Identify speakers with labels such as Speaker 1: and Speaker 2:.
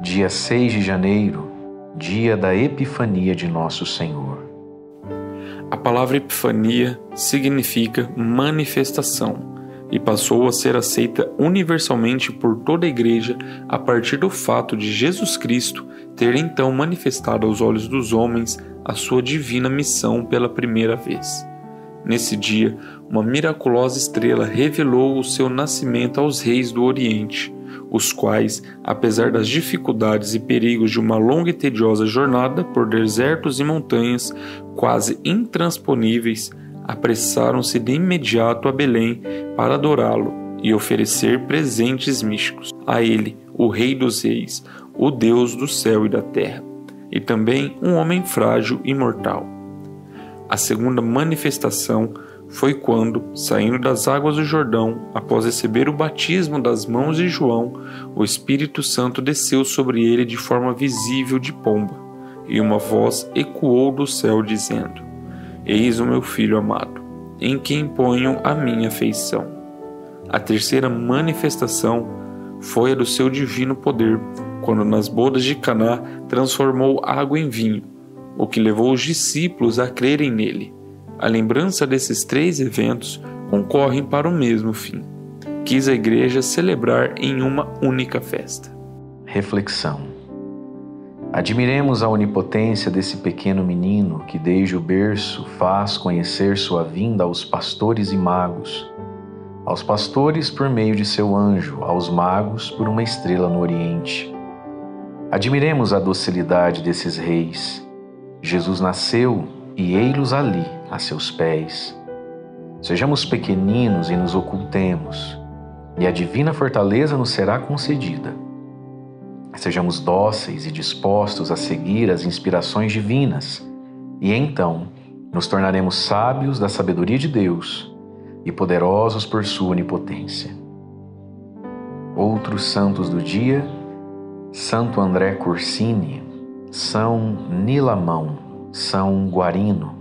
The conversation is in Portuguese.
Speaker 1: dia 6 de janeiro, dia da Epifania de Nosso Senhor.
Speaker 2: A palavra Epifania significa manifestação e passou a ser aceita universalmente por toda a Igreja a partir do fato de Jesus Cristo ter então manifestado aos olhos dos homens a sua divina missão pela primeira vez. Nesse dia, uma miraculosa estrela revelou o seu nascimento aos reis do Oriente os quais, apesar das dificuldades e perigos de uma longa e tediosa jornada por desertos e montanhas quase intransponíveis, apressaram-se de imediato a Belém para adorá-lo e oferecer presentes místicos a ele, o Rei dos Reis, o Deus do céu e da terra, e também um homem frágil e mortal. A segunda manifestação foi quando, saindo das águas do Jordão, após receber o batismo das mãos de João, o Espírito Santo desceu sobre ele de forma visível de pomba, e uma voz ecoou do céu dizendo: Eis o meu filho amado, em quem ponho a minha afeição. A terceira manifestação foi a do seu divino poder, quando nas bodas de Caná transformou água em vinho, o que levou os discípulos a crerem nele a lembrança desses três eventos concorrem para o mesmo fim. Quis a igreja celebrar em uma única festa.
Speaker 1: Reflexão. Admiremos a onipotência desse pequeno menino que, desde o berço, faz conhecer sua vinda aos pastores e magos. Aos pastores por meio de seu anjo, aos magos por uma estrela no Oriente. Admiremos a docilidade desses reis. Jesus nasceu e ei-los ali, a seus pés. Sejamos pequeninos e nos ocultemos, e a divina fortaleza nos será concedida. Sejamos dóceis e dispostos a seguir as inspirações divinas, e então nos tornaremos sábios da sabedoria de Deus e poderosos por sua onipotência. Outros santos do dia: Santo André Corsini, São Nilamão, São Guarino,